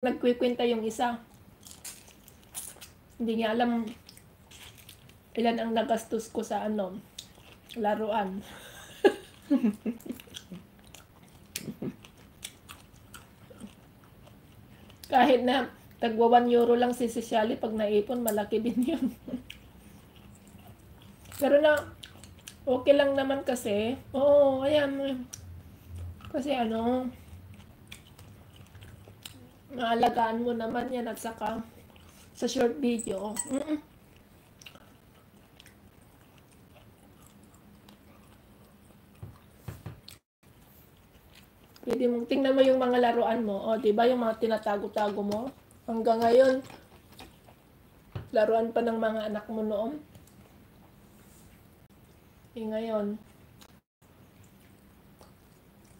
nagkwikwenta yung isa. Hindi niya alam ilan ang nagastos ko sa ano, laruan. Kahit na tagwa 1 euro lang si Siciali pag naipon, malaki din yun. Pero na, okay lang naman kasi. Oo, ayan. Kasi ano, maalagaan mo naman yan at saka sa short video. Mm-mm. Pwede mong tingnan mo yung mga laruan mo. O, di ba yung mga tinatago-tago mo? Hanggang ngayon, laruan pa ng mga anak mo noon. Eh ngayon,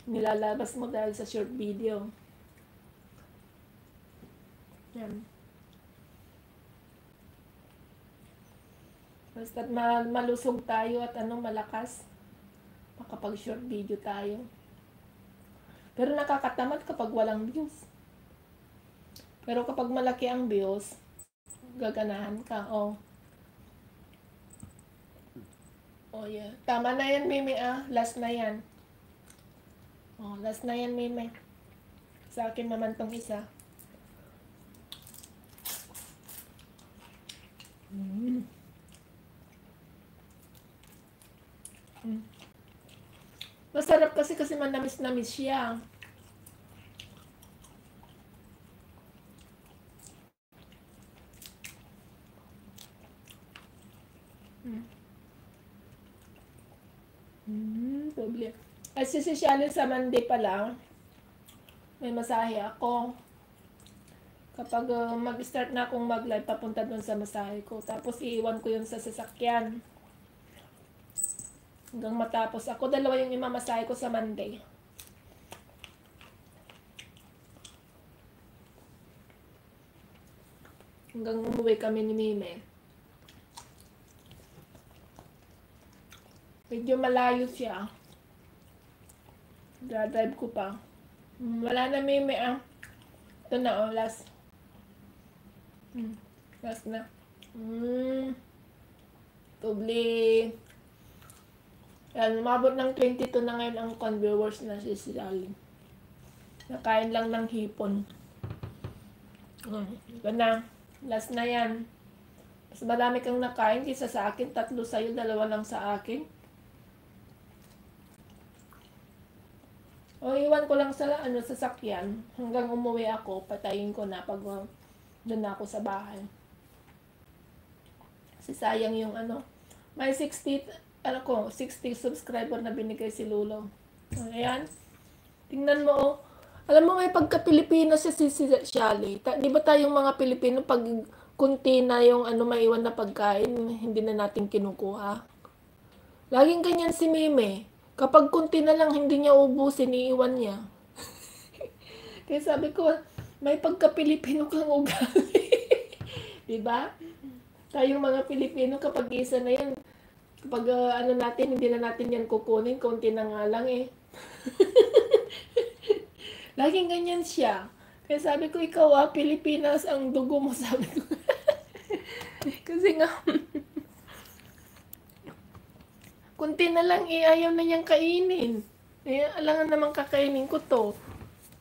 nilalabas mo dahil sa short video. Yan. Basta ma- malusog tayo at anong malakas, makapag short video tayo. Pero nakakatamad kapag walang views. Pero kapag malaki ang views, gaganahan ka. Oh. Oh yeah. Tama na yan, Mimi ah. Last na yan. Oh, last na yan, Mimi. Sa akin naman tong isa. Mm. Masarap kasi kasi manamis-namis siya. Mm. Mm, doble. At si Sishalin sa Monday pa lang, may masahe ako. Kapag uh, mag-start na akong mag-live, papunta doon sa masahe ko. Tapos iiwan ko yun sa sasakyan. Hanggang matapos. Ako dalawa yung imamasahe ko sa Monday. Hanggang umuwi kami ni Mime. Medyo malayo siya. Dadrive ko pa. Mm, Wala na Mime ah. Ito na oh, last. Hmm, last na. Hmm. Tubli. Yan, umabot ng 22 na ngayon ang conviewers na si Sally. Nakain lang ng hipon. Oh, ito na. Last na yan. Mas marami kang nakain kaysa sa akin. Tatlo sa'yo, dalawa lang sa akin. O, iwan ko lang sa ano sa sakyan. Hanggang umuwi ako, patayin ko na pag uh, doon ako sa bahay. Kasi sayang yung ano. May 60, ano ko, 60 subscriber na binigay si Lulo. O, ayan. Tingnan mo, oh. Alam mo, may pagka-Pilipino si si, si Shally. Ta- di ba tayong mga Pilipino, pag kunti na yung ano, maiwan na pagkain, hindi na natin kinukuha. Laging ganyan si Meme. Kapag kunti na lang, hindi niya ubusin, iiwan niya. Kaya sabi ko, may pagka-Pilipino kang ugali. di ba? Tayong mga Pilipino, kapag isa na yan, kapag uh, ano natin, hindi na natin yan kukunin, konti na nga lang eh. Laging ganyan siya. Kaya sabi ko, ikaw ah, Pilipinas ang dugo mo, sabi ko. Kasi nga, kunti na lang eh, ayaw na niyang kainin. Eh, alangan naman kakainin ko to.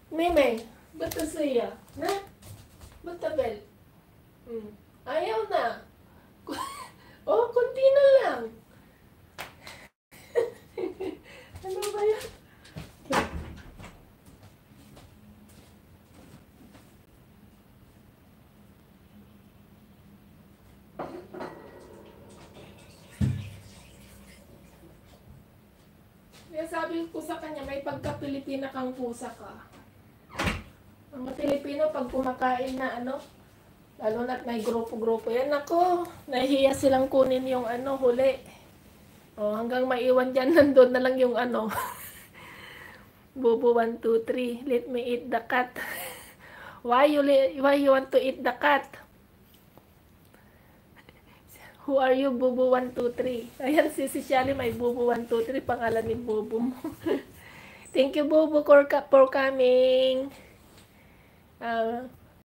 Meme, ba't ka siya? Na? Ba't ka bel? Hmm. Ayaw na. oh, kunti na lang. ano ba yan? Kaya sabi ko sa kanya, may pagka-Pilipina kang pusa ka. Ang mga Pilipino, pag kumakain na ano, lalo na't may grupo-grupo yan, ako, nahihiya silang kunin yung ano, huli. O, hanggang maiwan dyan, nandun na lang yung ano. Bubu 1, 2, 3, let me eat the cat. why you, why you want to eat the cat? Who are you, Bubu 1, 2, 3? Ayan, si si Shally may Bubu 1, 2, 3. Pangalan ni Bubu mo. Thank you, Bubu, for, for coming. Uh,